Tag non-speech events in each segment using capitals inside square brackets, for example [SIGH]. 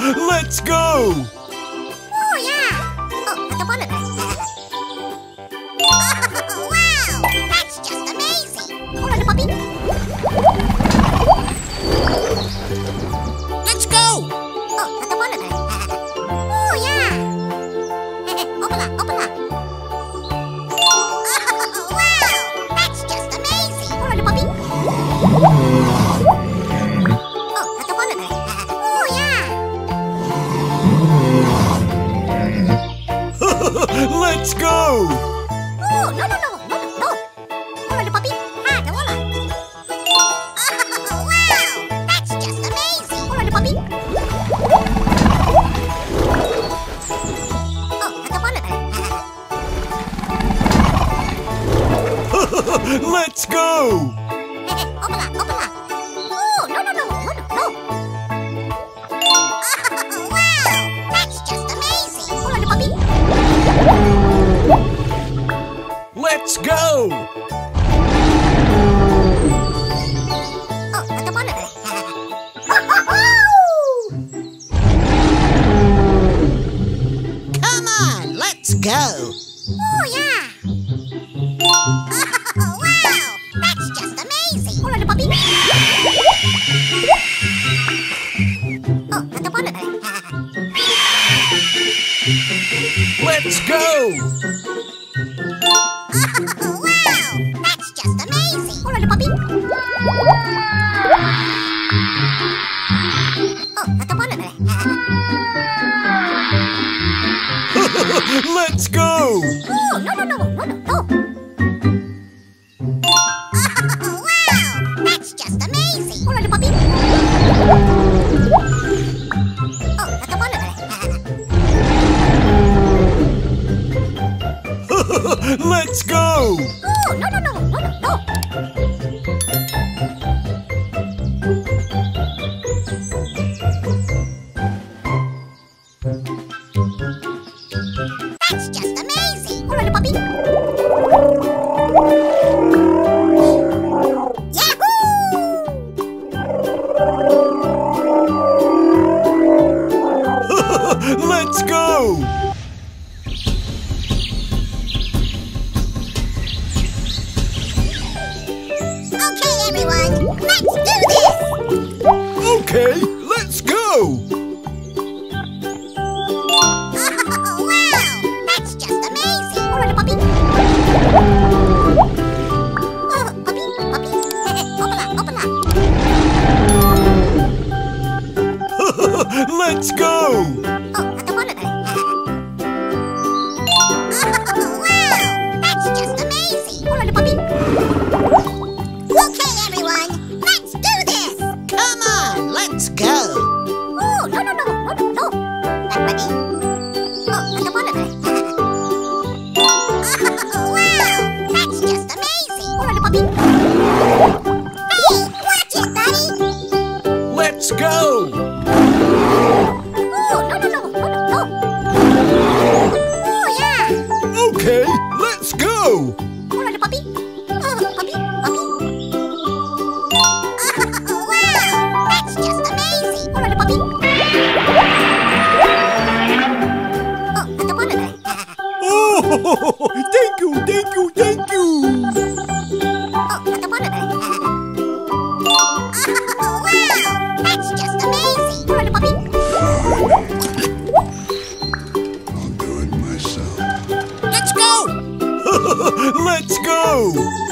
Let's go! Oh, yeah! Oh, at the bottom. oh, wow! That's just amazing! Hold on, the puppy. Let's go! Oh, at the bottom. oh, yeah! Hey, [LAUGHS] open up, opala, opala. Oh, wow! That's just amazing! Hold on, the puppy. Let's go! Oh, yeah. [LAUGHS] Oh, wow. That's just amazing. Puppy. [LAUGHS] Oh, not the one [LAUGHS] Let's go. Wow. That's just amazing. Puppy. Oh, not the one Let's go! Let's go! Okay, let's go! [LAUGHS] Wow! That's just amazing! Oh, puppy! Puppy, [LAUGHS] [LAUGHS] let's go! everyone. Oh, [LAUGHS] thank you, thank you, thank you. Oh, [LAUGHS] oh, wow, that's just amazing. Let's go. [LAUGHS] Let's go.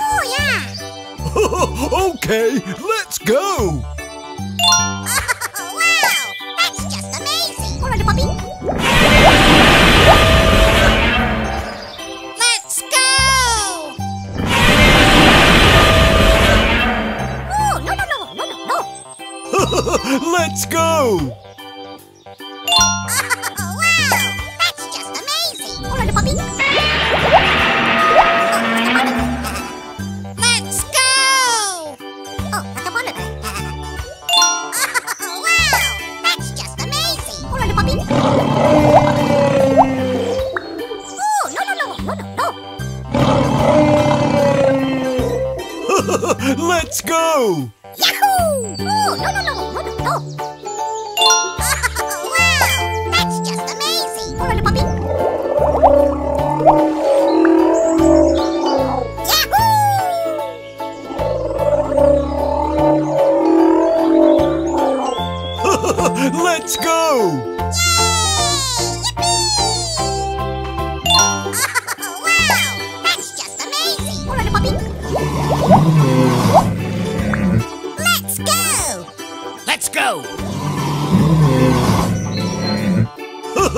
Oh, yeah. [LAUGHS] okay, let's go. [LAUGHS] Let's go! Oh, [LAUGHS] wow! That's just amazing! Oh, [LAUGHS] Let's go! Yahoo! Oh, no, no, no.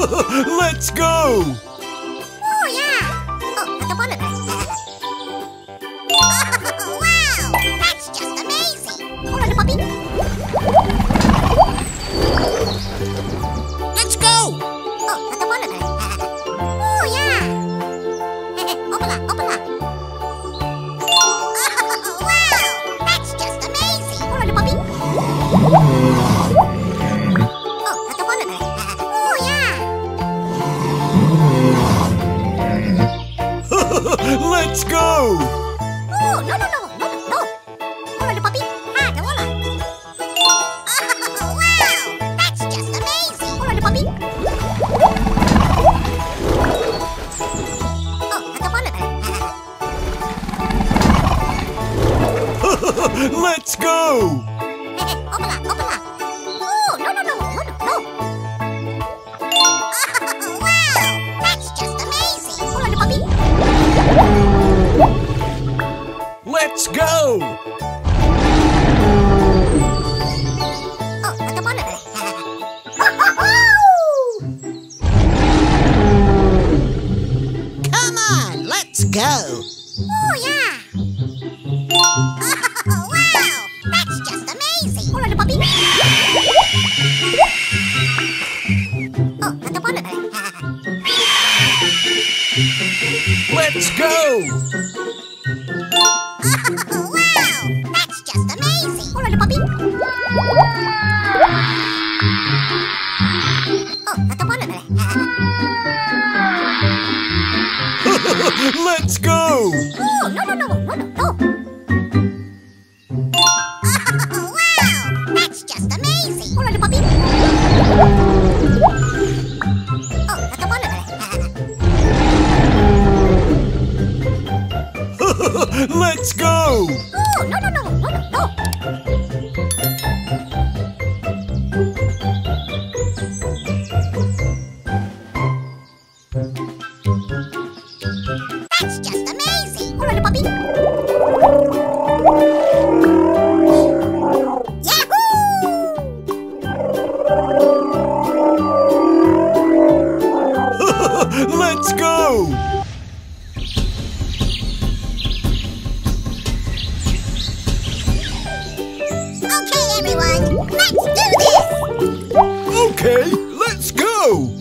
[LAUGHS] Let's go! Oh, no, no, no, no, no, wow. That's just amazing. Hold on, puppy. Oh. Let's go! Oh, no, no, no, no, no. Let's! Okay, let's go! [LAUGHS]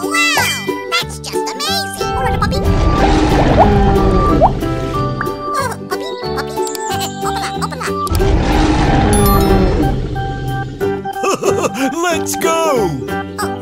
Wow! That's just amazing! Let's go! Oh.